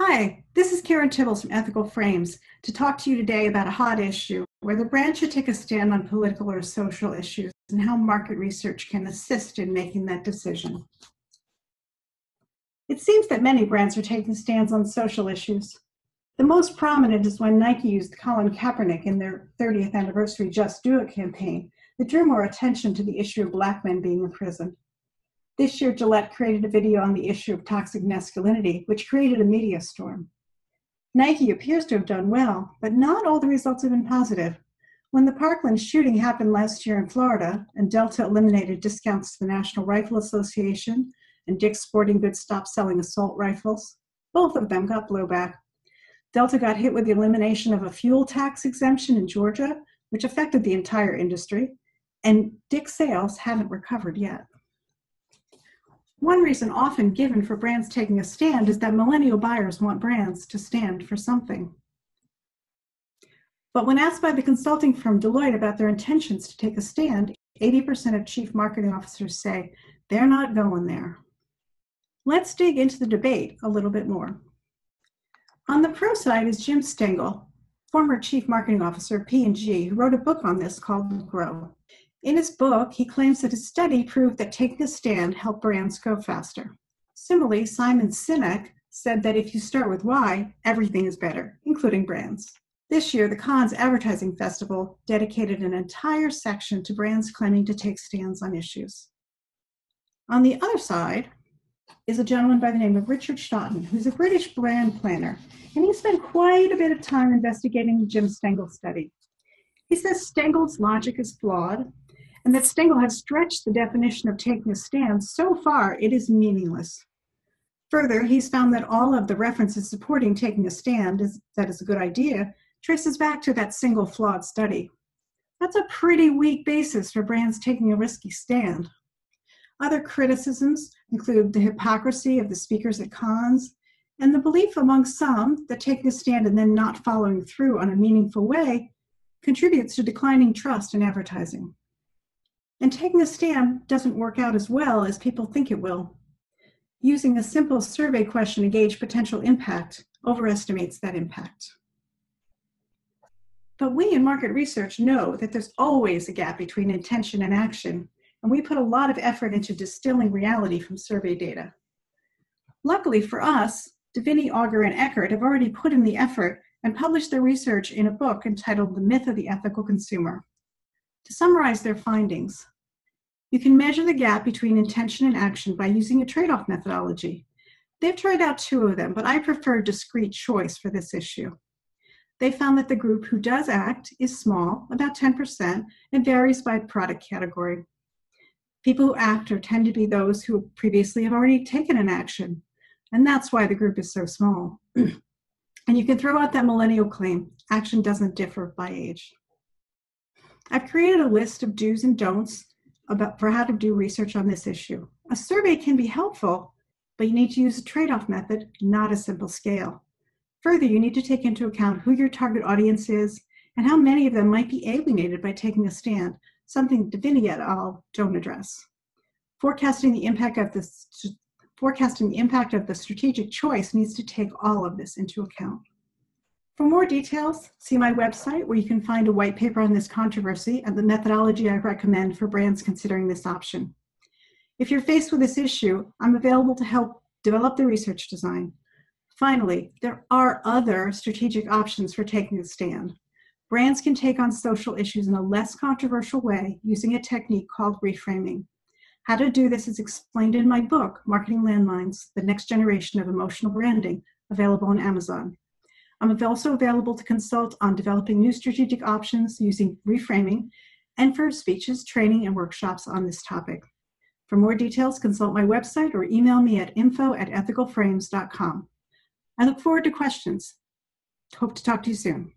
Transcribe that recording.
Hi, this is Karen Tibbles from Ethical Frames to talk to you today about a hot issue where the brand should take a stand on political or social issues and how market research can assist in making that decision. It seems that many brands are taking stands on social issues. The most prominent is when Nike used Colin Kaepernick in their 30th anniversary Just Do It campaign that drew more attention to the issue of black men being imprisoned. This year, Gillette created a video on the issue of toxic masculinity, which created a media storm. Nike appears to have done well, but not all the results have been positive. When the Parkland shooting happened last year in Florida and Delta eliminated discounts to the National Rifle Association and Dick's Sporting Goods stopped selling assault rifles, both of them got blowback. Delta got hit with the elimination of a fuel tax exemption in Georgia, which affected the entire industry, and Dick's sales haven't recovered yet. One reason often given for brands taking a stand is that millennial buyers want brands to stand for something. But when asked by the consulting firm Deloitte about their intentions to take a stand, 80% of chief marketing officers say they're not going there. Let's dig into the debate a little bit more. On the pro side is Jim Stengel, former chief marketing officer of P&G, who wrote a book on this called Grow. In his book, he claims that his study proved that taking a stand helped brands grow faster. Similarly, Simon Sinek said that if you start with why, everything is better, including brands. This year, the Cannes Advertising Festival dedicated an entire section to brands claiming to take stands on issues. On the other side is a gentleman by the name of Richard Shotton, who's a British brand planner, and he spent quite a bit of time investigating the Jim Stengel study. He says Stengel's logic is flawed and that Stengel has stretched the definition of taking a stand so far it is meaningless. Further, he's found that all of the references supporting taking a stand is, that is a good idea traces back to that single flawed study. That's a pretty weak basis for brands taking a risky stand. Other criticisms include the hypocrisy of the speakers at Cannes and the belief among some that taking a stand and then not following through on a meaningful way contributes to declining trust in advertising. And taking a stand doesn't work out as well as people think it will. Using a simple survey question to gauge potential impact overestimates that impact. But we in market research know that there's always a gap between intention and action, and we put a lot of effort into distilling reality from survey data. Luckily for us, Devinney, Auger, and Eckhardt have already put in the effort and published their research in a book entitled The Myth of the Ethical Consumer. To summarize their findings, you can measure the gap between intention and action by using a trade off methodology. They've tried out two of them, but I prefer discrete choice for this issue. They found that the group who does act is small, about 10%, and varies by product category. People who act or tend to be those who previously have already taken an action, and that's why the group is so small. and you can throw out that millennial claim action doesn't differ by age. I've created a list of do's and don'ts about for how to do research on this issue. A survey can be helpful, but you need to use a trade-off method, not a simple scale. Further, you need to take into account who your target audience is and how many of them might be alienated by taking a stand, something Devinney et al. don't address. Forecasting the impact of the forecasting the impact of the strategic choice needs to take all of this into account. For more details, see my website where you can find a white paper on this controversy and the methodology I recommend for brands considering this option. If you're faced with this issue, I'm available to help develop the research design. Finally, there are other strategic options for taking a stand. Brands can take on social issues in a less controversial way using a technique called reframing. How to do this is explained in my book, Marketing Landmines The Next Generation of Emotional Branding, available on Amazon. I'm also available to consult on developing new strategic options using reframing and for speeches, training, and workshops on this topic. For more details, consult my website or email me at info at ethicalframes.com. I look forward to questions. Hope to talk to you soon.